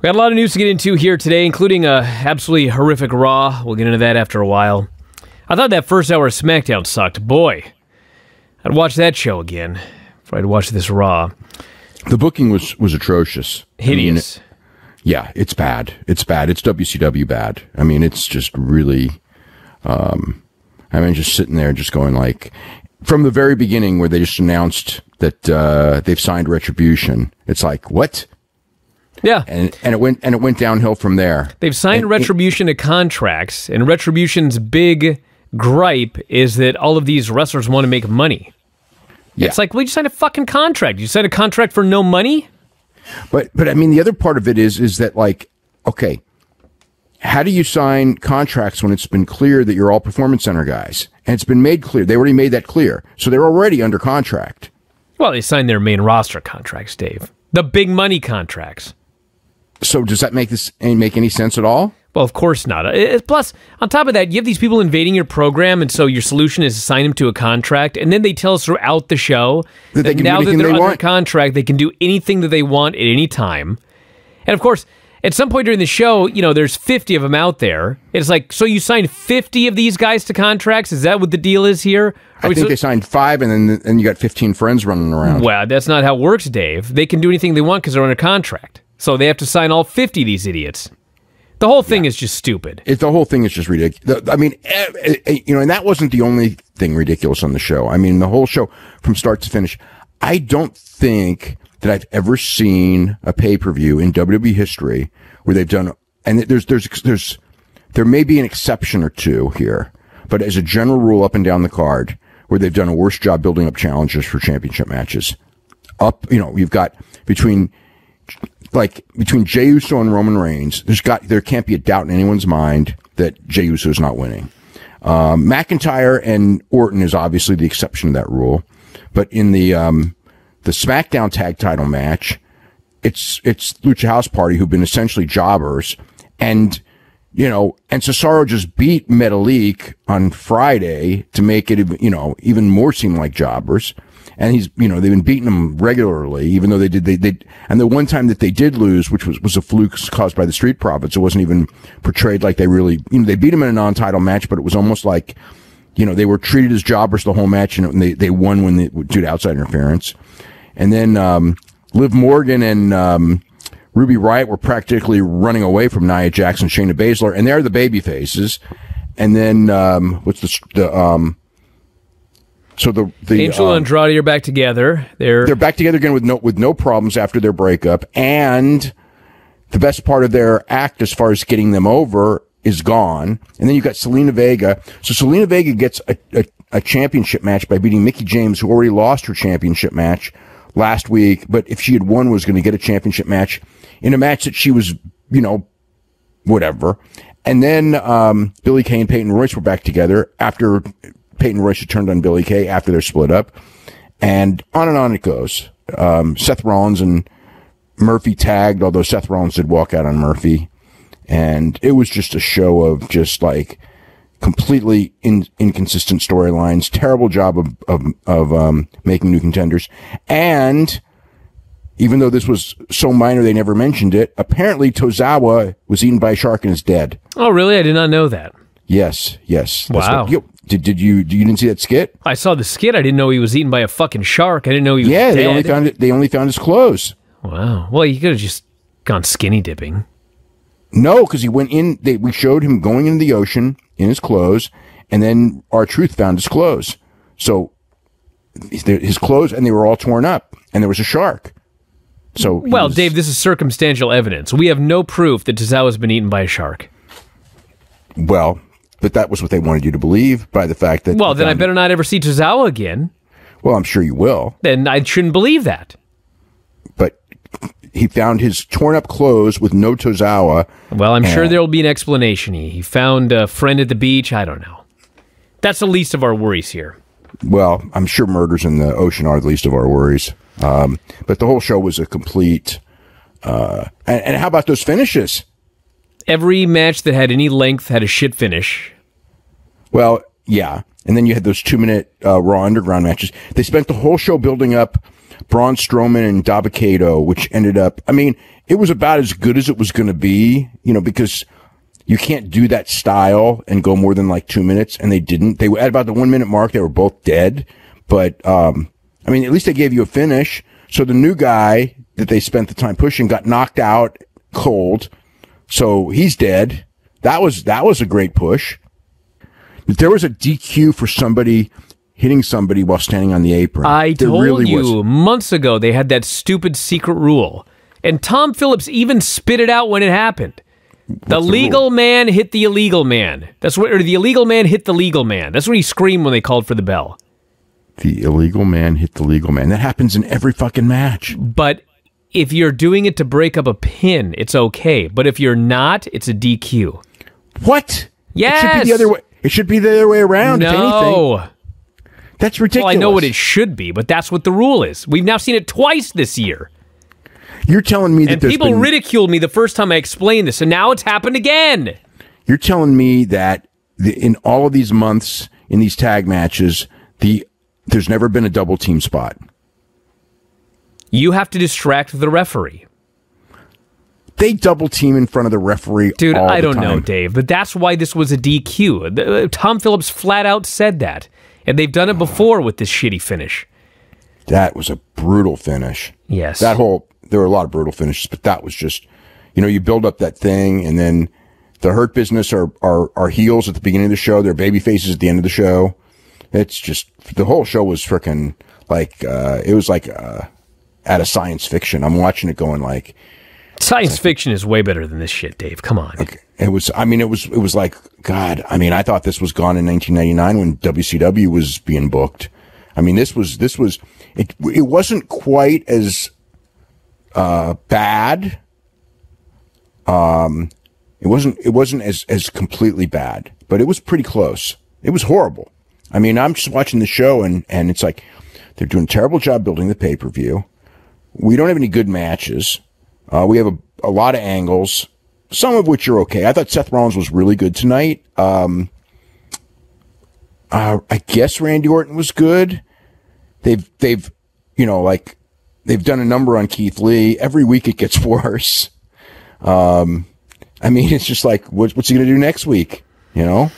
We got a lot of news to get into here today, including a absolutely horrific Raw. We'll get into that after a while. I thought that first hour of SmackDown sucked. Boy, I'd watch that show again if I'd watch this Raw. The booking was was atrocious. Hideous. I mean, yeah, it's bad. It's bad. It's WCW bad. I mean, it's just really. Um, I mean, just sitting there, just going like, from the very beginning, where they just announced that uh, they've signed Retribution. It's like what? Yeah, and and it went and it went downhill from there. They've signed And- Retribution to contracts, and Retribution's big gripe is that all of these wrestlers want to make money. Yeah. It's like, well, you signed a fucking contract. You signed a contract for no money? But but I mean the other part of it is is that like okay, how do you sign contracts when it's been clear that you're all performance center guys and it's been made clear they already made that clear so they're already under contract. Well, they signed their main roster contracts, Dave. The big money contracts. So does that make this any- make any sense at all? Well, of course not. Plus, on top of that, you have these people invading your program, and so your solution is to sign them to a contract, and then they tell us throughout the show That they can do now that they're they under want. contract, they can do anything that they want at any time. And of course, at some point during the show, you know, there's 50 of them out there. It's like, so you signed 50 of these guys to contracts? Is that what the deal is here? Are I think so- they signed five and then and you got 15 friends running around. well, that's not how it works, Dave. They can do anything they want because they're under contract. So they have to sign all 50 of these idiots. The whole thing is just stupid. It, the whole thing is just ridiculous. I mean, you know, and that wasn't the only thing ridiculous on the show. I mean, the whole show from start to finish. I don't think that I've ever seen a pay per view in WWE history where they've done, and there's, there's, there's, there may be an exception or two here, but as a general rule up and down the card, where they've done a worse job building up challenges for championship matches. Up, you know, you've got between like between Jey Uso and Roman Reigns, there's got there can't be a doubt in anyone's mind that Jey Uso is not winning. Um, McIntyre and Orton is obviously the exception to that rule, but in the um, the SmackDown Tag Title match, it's it's Lucha House Party who've been essentially jobbers, and you know, and Cesaro just beat Metalik on Friday to make it you know even more seem like jobbers. And he's, you know, they've been beating him regularly, even though they did, they did, and the one time that they did lose, which was, was a fluke caused by the Street Profits, it wasn't even portrayed like they really, you know, they beat him in a non-title match, but it was almost like, you know, they were treated as jobbers the whole match and they, they won when they, due to outside interference. And then, um, Liv Morgan and, um, Ruby Riot were practically running away from Nia Jax, Shayna Baszler, and they're the baby faces. And then, um, what's the, the, um, so the, the, Angel um, and Andrade are back together. They're they're back together again with no with no problems after their breakup, and the best part of their act, as far as getting them over, is gone. And then you've got Zelina Vega. So Zelina Vega gets a, a, a championship match by beating Mickie James, who already lost her championship match last week, but if she had won, was going to get a championship match in a match that she was, you know, whatever. And then um, Billie Kay and Peyton Royce were back together after Peyton Royce had turned on Billie Kay after they're split up. And on and on it goes. Um, Seth Rollins and Murphy tagged, although Seth Rollins did walk out on Murphy. And it was just a show of just like completely in, inconsistent storylines, terrible job of, of, of um, making new contenders. And even though this was so minor they never mentioned it, apparently Tozawa was eaten by a shark and is dead. Oh, really? I did not know that. Yes, yes. Wow. what- you, did, did you, you didn't see that skit? I saw the skit. I didn't know he was eaten by a fucking shark. I didn't know he was Yeah, dead. they only found it, they only found his clothes. wow. Well, he could have just gone skinny dipping. No, because he went in. They, we showed him going into the ocean in his clothes, and then R-Truth found his clothes. So his clothes, and they were all torn up, and there was a shark. So Well, was- Dave, this is circumstantial evidence. We have no proof that Tozawa's been eaten by a shark. well, but that was what they wanted you to believe by the fact that. Well, then I better not ever see Tozawa again. Well, I'm sure you will, Then I shouldn't believe that. He found his torn up clothes with no Tozawa. Well, I'm sure there will be an explanation. He he found a friend at the beach. I don't know. That's the least of our worries here. Well, I'm sure murders in the ocean are the least of our worries. Um, but the whole show was a complete. Uh, and, and how about those finishes? Every match that had any length had a shit finish. Well, yeah. And then you had those two minute uh, Raw Underground matches. They spent the whole show building up Braun Strowman and Dabba-Kato, which ended up, I mean, it was about as good as it was going to be, you know, because you can't do that style and go more than like two minutes. And they didn't. They were at about the one minute mark. They were both dead. But, um, I mean, at least they gave you a finish. So the new guy that they spent the time pushing got knocked out cold. So he's dead. That was, that was a great push. There was a DQ for somebody hitting somebody while standing on the apron. I There told really you was. months ago they had that stupid secret rule. And Tom Phillips even spit it out when it happened. The legal man hit the illegal man. That's what, or the illegal man hit the legal man. That's what he screamed when they called for the bell. The illegal man hit the legal man. That happens in every fucking match. But if you're doing it to break up a pin, it's okay. But if you're not, it's a DQ. What? Yes. It should be the other way. It should be the other way around. If anything, No. That's ridiculous. Well, I know what it should be, but that's what the rule is. We've now seen it twice this year. You're telling me that And people been, ridiculed me the first time I explained this, and now it's happened again. You're telling me that the, in all of these months in these tag matches, the there's never been a double team spot. You have to distract the referee. They double team in front of the referee. Dude, I don't know. Dave, but that's why this was a DQ. Uh, Tom Phillips flat out said that. And they've done it before with this shitty finish. That was a brutal finish. Yes. That whole there were a lot of brutal finishes, but that was just you know, you build up that thing and then the hurt business are are are heels at the beginning of the show, they're baby faces at the end of the show. It's just the whole show was freaking like uh it was like uh out of science fiction. I'm watching it going like Science fiction is way better than this shit, Dave. Come on. it was I mean it was it was like god, I mean I thought this was gone in 1999 when WCW was being booked. I mean this was this was it it wasn't quite as uh bad. Um it wasn't it wasn't as as completely bad, but it was pretty close. It was horrible. I mean, I'm just watching the show and and it's like they're doing a terrible job building the pay-per-view. We don't have any good matches. Uh, we have a, a lot of angles, some of which are okay. I thought Seth Rollins was really good tonight. Um, uh, I guess Randy Orton was good. They've they've you know like they've done a number on Keith Lee. Every week it gets worse. Um, I mean, it's just like what, what's he going to do next week? You know,